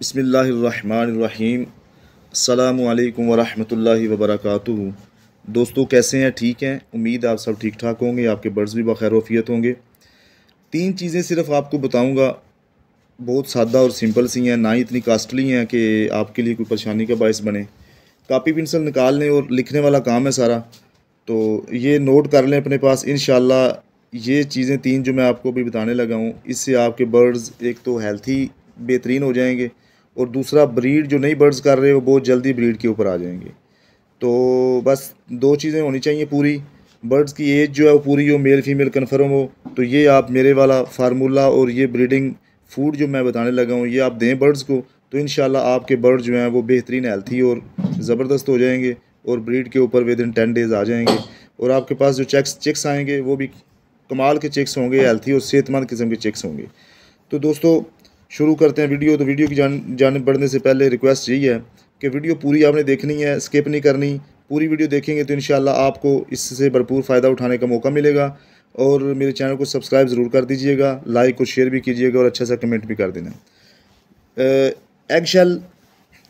बसमीम् अल्लाम वरहमतुल्लाहि वबरकातुहू। दोस्तों, कैसे हैं? ठीक हैं? उम्मीद आप सब ठीक ठाक होंगे, आपके बर्ड्स भी बखैर वफ़ियत होंगे। तीन चीज़ें सिर्फ़ आपको बताऊँगा। बहुत सादा और सिंपल सी हैं, ना ही इतनी कास्टली हैं कि आपके लिए कोई परेशानी का बायस बने। कापी पेंसिल निकाल लें और लिखने वाला काम है सारा। तो ये नोट कर लें अपने पास। इन ये चीज़ें तीन जो मैं आपको अभी बताने लगा हूँ, इससे आपके बर्ड्स एक तो हेल्थी बेहतरीन हो जाएँगे। और दूसरा ब्रीड जो नई बर्ड्स कर रहे हो बहुत जल्दी ब्रीड के ऊपर आ जाएँगे। तो बस दो चीज़ें होनी चाहिए पूरी। बर्ड्स की एज जो है, वो पूरी हो मेल फीमेल कन्फर्म हो तो ये आप मेरे वाला फार्मूला और ये ब्रीडिंग फ़ूड जो मैं बताने लगा हूँ, ये आप दें बर्ड्स को तो इन आपके बर्ड जो हैं, वो बेहतरीन हेल्थी और ज़बरदस्त हो जाएँगे और ब्रीड के ऊपर विद इन टेन डेज़ आ जाएँगे। और आपके पास जो चेक्स चिक्स आएँगे, वो भी कमाल के चिक्स होंगे हेल्थी और सेहतमंद किस्म के चिक्स होंगे। तो दोस्तों शुरू करते हैं वीडियो तो वीडियो की जान जान बढ़ने से पहले रिक्वेस्ट यही है कि वीडियो पूरी आपने देखनी है स्किप नहीं करनी। पूरी वीडियो देखेंगे तो इन आपको इससे भरपूर फ़ायदा उठाने का मौका मिलेगा। और मेरे चैनल को सब्सक्राइब ज़रूर कर दीजिएगा लाइक और शेयर भी कीजिएगा और अच्छा सा कमेंट भी कर देना। एग शेल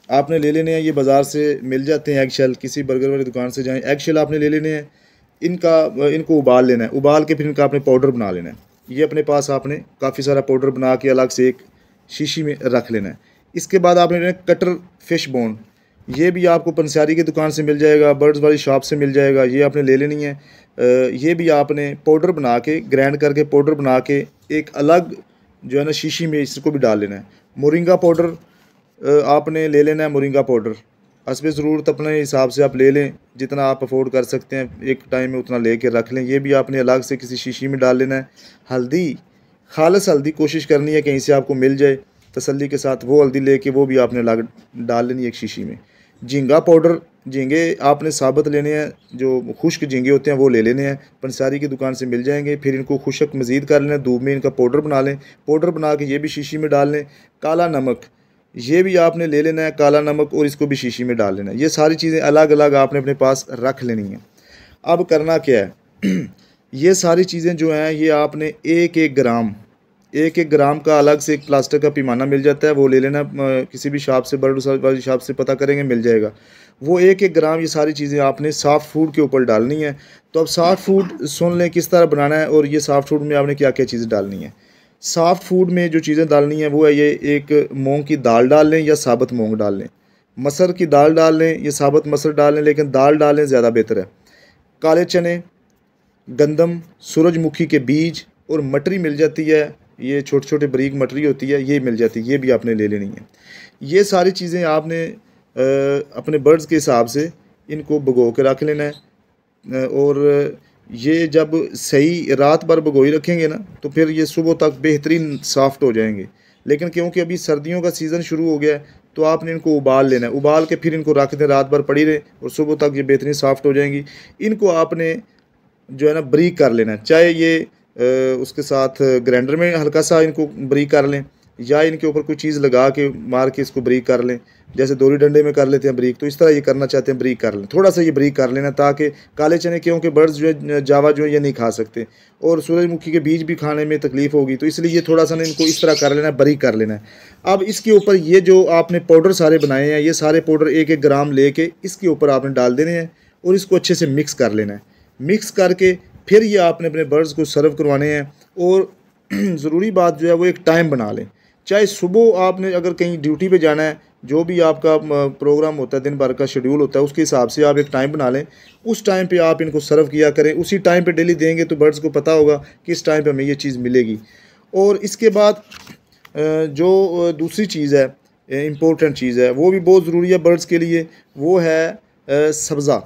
आपने ले लेने हैं, ये बाज़ार से मिल जाते हैं एग शेल किसी बर्गर वाली दुकान से जाएँ एग शेल आपने ले लेने हैं। इनका, इनको उबाल लेना है। उबाल के फिर इनका आपने पाउडर बना लेना है। ये अपने पास आपने काफ़ी सारा पाउडर बना के अलग से एक शीशी में रख लेना है। इसके बाद आपने लेना कटर फ़िश बोन। ये भी आपको पंसारी की दुकान से मिल जाएगा, बर्ड्स वाली शॉप से मिल जाएगा, ये आपने ले लेनी है। ये भी आपने पाउडर बना के ग्राइंड करके पाउडर बना के एक अलग जो है ना शीशी में इसको भी डाल लेना है। मोरिंगा पाउडर आपने ले लेना है मोरिंगा पाउडर। हसब ज़रूरत अपने हिसाब से आप ले लें, जितना आप अफोर्ड कर सकते हैं, एक टाइम में उतना ले कर रख लें। ये भी आपने अलग से किसी शीशी में डाल लेना है। हल्दी खालस हल्दी कोशिश करनी है कहीं से आपको मिल जाए। तसल्ली के साथ वो हल्दी लेके वो भी आपने लग डाल लेनी है एक शीशी में। झींगा पाउडर, झींगे आपने साबित लेने हैं, जो खुश्क झींगे होते हैं वो ले लेने हैं। पंसारी की दुकान से मिल जाएँगे, फिर इनको खुशक मज़ीद कर लें धूप में इनका पाउडर बना लें। पाउडर बना के ये भी शीशी में डाल लें। काला नमक, ये भी आपने ले लेना है, काला नमक और इसको भी शीशी में डाल लेना है। ये सारी चीज़ें अलग अलग आपने अपने पास रख लेनी है। अब करना क्या है? ये सारी चीज़ें जो हैं, ये आपने एक एक ग्राम, एक एक ग्राम का अलग से एक प्लास्टिक का पैमाना मिल जाता है, वो ले लेना किसी भी शॉप से बर्ड वाली शॉप से पता करेंगे, मिल जाएगा। वो एक एक ग्राम ये सारी चीज़ें आपने सॉफ्ट फ़ूड के ऊपर डालनी है। तो अब सॉफ्ट फ़ूड सुन लें, किस तरह बनाना है, और ये सॉफ्ट फ़ूड में आपने क्या क्या चीज़ें डालनी है। सॉफ्ट फ़ूड में जो चीज़ें डालनी है, वो है ये एक मूँग की दाल डाल लें या साबुत मूँग डाल लें। मसर की दाल डाल लें या साबुत मसर डाल लें, लेकिन दाल डालें ज़्यादा बेहतर है। काले चने गंदम सूरजमुखी के बीज और मटरी मिल जाती है। ये छोटे छोटे बरीक मटरी होती है ये मिल जाती है ये भी आपने ले लेनी है। ये सारी चीज़ें आपने आ, अपने बर्ड्स के हिसाब से इनको भगो के रख लेना है। और ये जब सही रात भर भगोई रखेंगे ना तो फिर ये सुबह तक बेहतरीन सॉफ्ट हो जाएँगे। लेकिन क्योंकि अभी सर्दियों का सीज़न शुरू हो गया है तो आपने इनको उबाल लेना है। उबाल के फिर इनको रख दें रात भर पड़ी रहे और सुबह तक ये बेहतरीन सॉफ्ट हो जाएँगी। इनको आपने जो है ना ब्रीक कर लेना है। चाहे ये उसके साथ ग्राइंडर में हल्का सा इनको ब्रीक कर लें, या इनके ऊपर कोई चीज़ लगा के, मार के इसको ब्रीक कर लें, जैसे दोरी डंडे में कर लेते हैं ब्रीक तो इस तरह ये करना चाहते हैं ब्रीक कर लें। थोड़ा सा ये ब्रीक कर लेना, ताकि काले चने क्योंकि बर्ड्स जो है, जावा जो है, ये नहीं खा सकते। और सूरजमुखी के बीज भी खाने में तकलीफ़ होगी तो इसलिए ये थोड़ा सा ना इनको इस तरह कर लेना है ब्रीक कर लेना है। अब इसके ऊपर ये जो आपने पाउडर सारे बनाए हैं, ये सारे पाउडर एक एक ग्राम ले इसके ऊपर आपने डाल देने हैं, और इसको अच्छे से मिक्स कर लेना है। मिक्स करके फिर ये आपने अपने बर्ड्स को सर्व करवाने हैं और ज़रूरी बात जो है वो एक टाइम बना लें। चाहे सुबह आपने अगर कहीं ड्यूटी पे जाना है, जो भी आपका प्रोग्राम होता है, दिन भर का शेड्यूल होता है, उसके हिसाब से आप एक टाइम बना लें। उस टाइम पे आप इनको सर्व किया करें। उसी टाइम पे डेली देंगे तो बर्ड्स को पता होगा कि इस टाइम पे हमें ये चीज़ मिलेगी। और इसके बाद जो दूसरी चीज़ है इम्पोर्टेंट चीज़ है, वो भी बहुत ज़रूरी है बर्ड्स के लिए, वो है सब्ज़ा।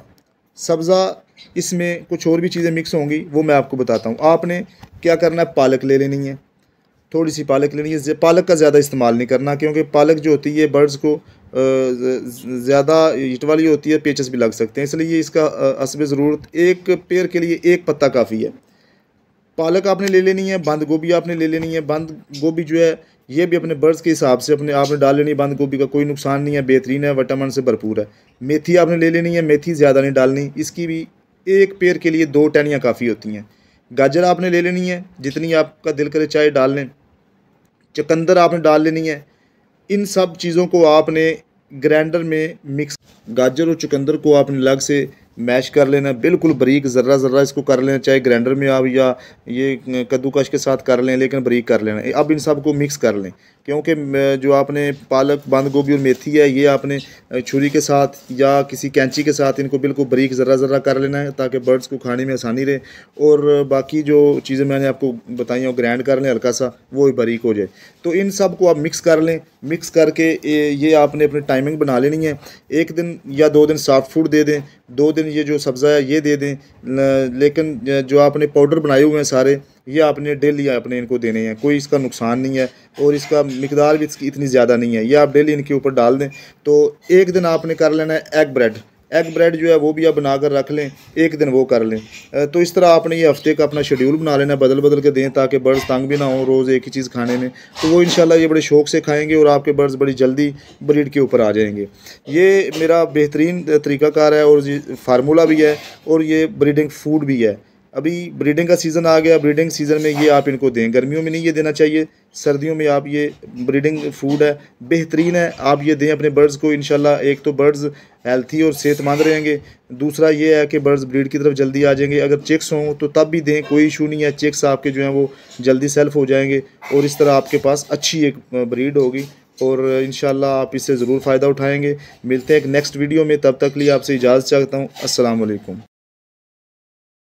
सब्ज़ा, इसमें कुछ और भी चीज़ें मिक्स होंगी, वो मैं आपको बताता हूँ। आपने क्या करना है? पालक ले लेनी है। थोड़ी सी पालक लेनी है। पालक का ज़्यादा इस्तेमाल नहीं करना, क्योंकि पालक जो होती है, बर्ड्स को ज़्यादा हीट वाली होती है, पेचस भी लग सकते हैं। इसलिए इसका असब ज़रूरत एक पेड़ के लिए एक पत्ता काफ़ी है। पालक आपने ले लेनी है, बंद गोभी आपने ले लेनी है, बंद गोभी जो है, ये भी अपने बर्ड्स के हिसाब से अपने आपने डाल लेनी है, बंद गोभी का कोई नुकसान नहीं है, बेहतरीन है विटामिन से भरपूर है। मेथी आपने ले लेनी है, मेथी ज़्यादा नहीं डालनी, इसकी भी एक पेड़ के लिए दो टहनियाँ काफ़ी होती हैं। गाजर आपने ले लेनी है, जितनी आपका दिल करे चाहे डाल लें। चकंदर आपने डाल लेनी है, इन सब चीज़ों को आपने ग्राइंडर में मिक्स गाजर और चुकंदर को आपने अलग से मैश कर लेना, बिल्कुल बरीक, ज़र्रा ज़र्रा इसको कर लेना, चाहे ग्राइंडर में आप या ये कद्दूकश के साथ कर लें, लेकिन बरीक कर लेना। अब इन सबको मिक्स कर लें, क्योंकि जो आपने पालक, बंद गोभी और मेथी है, ये आपने छुरी के साथ या किसी कैंची के साथ इनको बिल्कुल बरीक, ज़र्रा ज़र्रा कर लेना है, ताकि बर्ड्स को खाने में आसानी रहे। और बाकी जो चीज़ें मैंने आपको बताई हैं ग्राइंड कर लें, हल्का सा, वो भी बारीक हो जाए। तो इन सबको आप मिक्स कर लें, मिक्स करके ये आपने अपनी टाइमिंग बना लेनी है। एक दिन या दो दिन सॉफ्ट फ़ूड दे दें दो दिन ये जो सब्ज़ा है, ये दे दें। लेकिन जो आपने पाउडर बनाए हुए हैं सारे, ये आपने डेली आपने इनको देने हैं। कोई इसका नुकसान नहीं है और इसका मकदार भी इसकी इतनी ज़्यादा नहीं है। ये आप डेली इनके ऊपर डाल दें। तो एक दिन आपने कर लेना है एग ब्रेड। एग ब्रेड जो है वो भी आप बना कर रख लें, एक दिन वो कर लें। तो इस तरह आपने ये हफ़्ते का अपना शेड्यूल बना लेना बदल बदल के दें ताकि बर्ड्स तंग भी ना हो रोज़ एक ही चीज़ खाने में। तो वो इंशाल्लाह ये बड़े शौक से खाएँगे और आपके बर्ड्स बड़ी जल्दी ब्रीड के ऊपर आ जाएँगे। ये मेरा बेहतरीन तरीक़ाकार है और फार्मूला भी है और ये ब्रीडिंग फ़ूड भी है। अभी ब्रीडिंग का सीज़न आ गया ब्रीडिंग सीज़न में ये आप इनको दें। गर्मियों में नहीं ये देना चाहिए, सर्दियों में आप ये ब्रीडिंग फ़ूड है, बेहतरीन है। आप ये दें अपने बर्ड्स को इनशाला एक तो बर्ड्स हेल्थी और सेहतमंद रहेंगे। दूसरा ये है कि बर्ड्स ब्रीड की तरफ़ जल्दी आ जाएँगे। अगर चिक्स हों तो तब भी दें, कोई इशू नहीं है। चिक्स आपके जो हैं वो जल्दी सेल्फ हो जाएँगे और इस तरह आपके पास अच्छी एक ब्रीड होगी और इन आप इससे ज़रूर फ़ायदा उठाएँगे। मिलते हैं एक नेक्स्ट वीडियो में, तब तक लिए आपसे इजाज़त चाहता हूँ। असलकुम